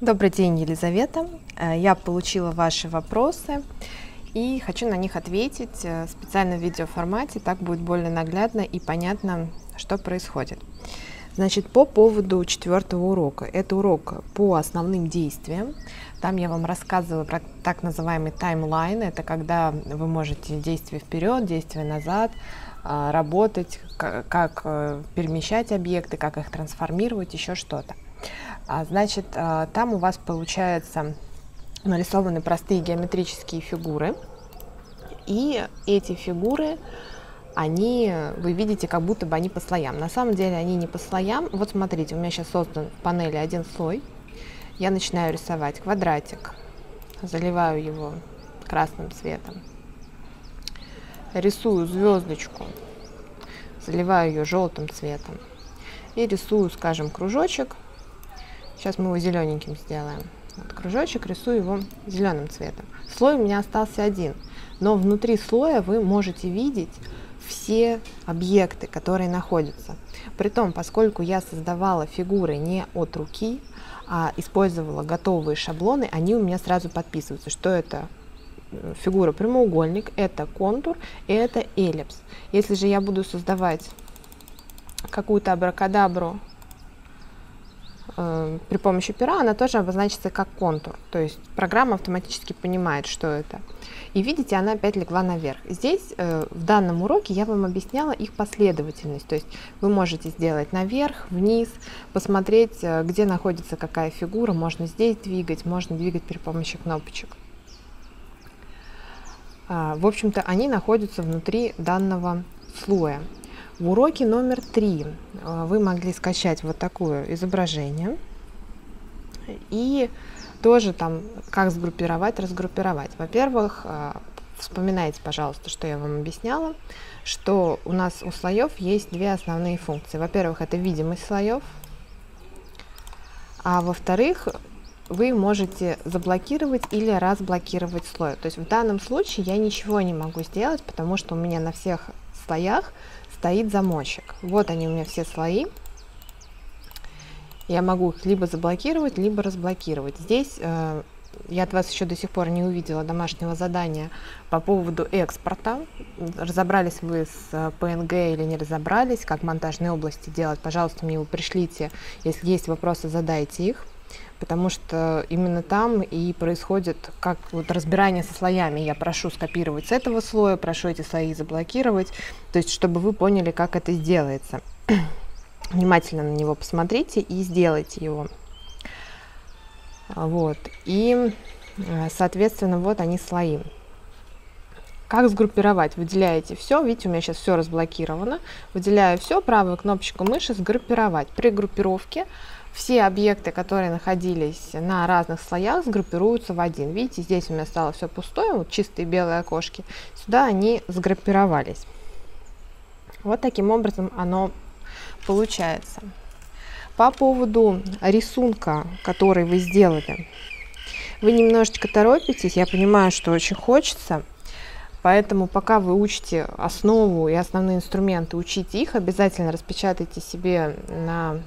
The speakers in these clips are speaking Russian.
Добрый день, Елизавета. Э, я получила ваши вопросы и хочу на них ответить э, специально в видеоформате, так будет более наглядно и понятно, что происходит. Значит, по поводу четвертого урока. Это урок по основным действиям. Там я вам рассказываю про так называемый таймлайн. Это когда вы можете действие вперед, действие назад, а, работать, как э, перемещать объекты, как их трансформировать, еще что-то. А, значит, а, там у вас получается нарисованы простые геометрические фигуры. И эти фигуры, они, вы видите, как будто бы они по слоям. На самом деле они не по слоям. Вот смотрите, у меня сейчас создан в панели один слой. Я начинаю рисовать квадратик, заливаю его красным цветом рисую звездочку, заливаю ее желтым цветом и рисую, скажем, кружочек. Сейчас мы его зелененьким сделаем. Вот кружочек рисую его зеленым цветом. Слой у меня остался один, но внутри слоя вы можете видеть все объекты, которые находятся. Притом, поскольку я создавала фигуры не от руки, а использовала готовые шаблоны, они у меня сразу подписываются, что это фигура прямоугольник, это контур это эллипс. Если же я буду создавать какую-то абракадабру э, при помощи пера, она тоже обозначится как контур. То есть программа автоматически понимает, что это. И видите, она опять легла наверх. Здесь э, в данном уроке я вам объясняла их последовательность. То есть вы можете сделать наверх, вниз, посмотреть, э, где находится какая фигура. Можно здесь двигать, можно двигать при помощи кнопочек. А, в общем-то, они находятся внутри данного слоя. В уроке номер три а, вы могли скачать вот такое изображение и тоже там как сгруппировать, разгруппировать. Во-первых, а, вспоминайте, пожалуйста, что я вам объясняла, что у нас у слоев есть две основные функции. Во-первых, это видимость слоев, а во-вторых, вы можете заблокировать или разблокировать слой. То есть в данном случае я ничего не могу сделать, потому что у меня на всех слоях стоит замочек. Вот они у меня все слои. Я могу их либо заблокировать, либо разблокировать. Здесь э, я от вас еще до сих пор не увидела домашнего задания по поводу экспорта. Разобрались вы с PNG или не разобрались, как монтажные области делать, пожалуйста, мне его пришлите. Если есть вопросы, задайте их потому что именно там и происходит как вот разбирание со слоями. Я прошу скопировать с этого слоя, прошу эти слои заблокировать, то есть чтобы вы поняли, как это сделается. Внимательно на него посмотрите и сделайте его. Вот. И, э, соответственно, вот они слои. Как сгруппировать? Выделяете все. Видите, у меня сейчас все разблокировано. Выделяю все, правую кнопочку мыши, сгруппировать. При группировке все объекты, которые находились на разных слоях, сгруппируются в один. Видите, здесь у меня стало все пустое, вот чистые белые окошки. Сюда они сгруппировались. Вот таким образом оно получается. По поводу рисунка, который вы сделали, вы немножечко торопитесь, я понимаю, что очень хочется, Поэтому пока вы учите основу и основные инструменты, учите их, обязательно распечатайте себе на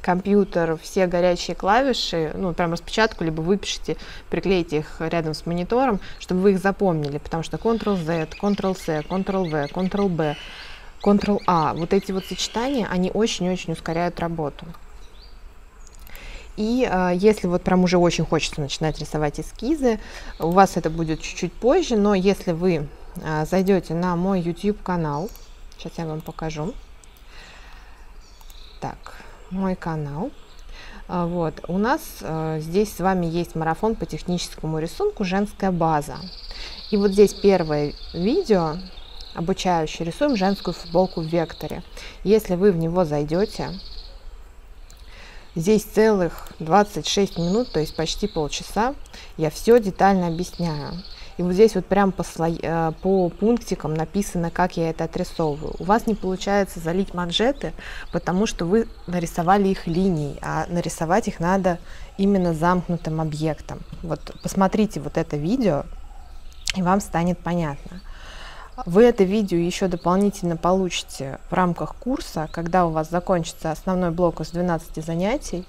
компьютер, все горячие клавиши, ну, прям распечатку, либо выпишите, приклейте их рядом с монитором, чтобы вы их запомнили, потому что Ctrl-Z, Ctrl-C, Ctrl-V, Ctrl-B, Ctrl-A, вот эти вот сочетания, они очень-очень ускоряют работу. И э, если вот прям уже очень хочется начинать рисовать эскизы, у вас это будет чуть-чуть позже, но если вы э, зайдете на мой YouTube канал, сейчас я вам покажу. Так, мой канал. А, вот, у нас э, здесь с вами есть марафон по техническому рисунку «Женская база». И вот здесь первое видео, обучающее, рисуем женскую футболку в векторе. Если вы в него зайдете, здесь целых 26 минут, то есть почти полчаса, я все детально объясняю. И вот здесь вот прям по, слой, э, по пунктикам написано, как я это отрисовываю. У вас не получается залить манжеты, потому что вы нарисовали их линией, а нарисовать их надо именно замкнутым объектом. Вот посмотрите вот это видео, и вам станет понятно. Вы это видео еще дополнительно получите в рамках курса, когда у вас закончится основной блок из 12 занятий.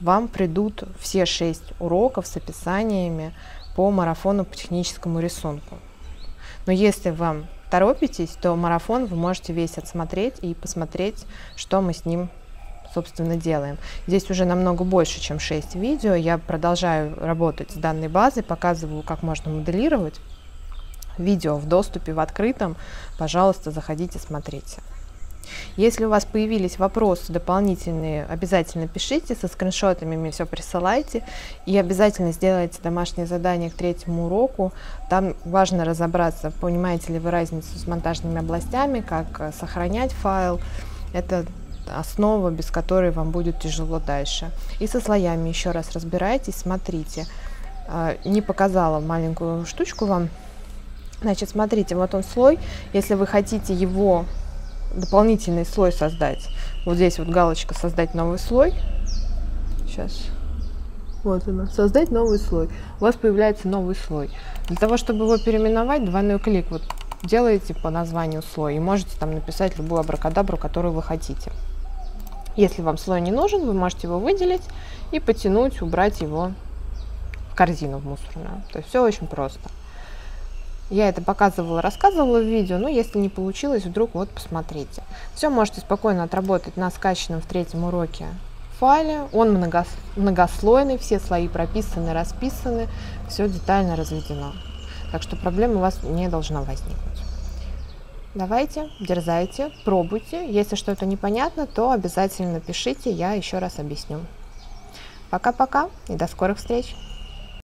вам придут все шесть уроков с описаниями по марафону по техническому рисунку. Но если вам торопитесь, то марафон вы можете весь отсмотреть и посмотреть, что мы с ним собственно, делаем. Здесь уже намного больше, чем 6 видео. Я продолжаю работать с данной базой, показываю, как можно моделировать. Видео в доступе, в открытом. Пожалуйста, заходите, смотрите. Если у вас появились вопросы дополнительные, обязательно пишите, со скриншотами мне все присылайте. И обязательно сделайте домашнее задание к третьему уроку. Там важно разобраться, понимаете ли вы разницу с монтажными областями, как э, сохранять файл. Это основа, без которой вам будет тяжело дальше. И со слоями еще раз разбирайтесь, смотрите. А, не показала маленькую штучку вам. Значит, смотрите, вот он слой. Если вы хотите его дополнительный слой создать, вот здесь вот галочка «Создать новый слой». Сейчас. Вот она. Создать новый слой. У вас появляется новый слой. Для того, чтобы его переименовать, двойной клик вот делаете по названию слой и можете там написать любую абракадабру, которую вы хотите. Если вам слой не нужен, вы можете его выделить и потянуть, убрать его в корзину в мусорную. То есть все очень просто. Я это показывала, рассказывала в видео, но если не получилось, вдруг вот посмотрите. Все можете спокойно отработать на скачанном в третьем уроке файле. Он многослойный, все слои прописаны, расписаны, все детально разведено. Так что проблем у вас не должна возникнуть. Давайте, дерзайте, пробуйте. Если что-то непонятно, то обязательно пишите, я еще раз объясню. Пока-пока и до скорых встреч!